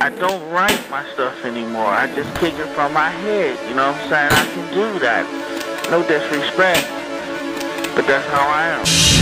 I don't write my stuff anymore. I just kick it from my head. You know what I'm saying? I can do that. No disrespect, but that's how I am.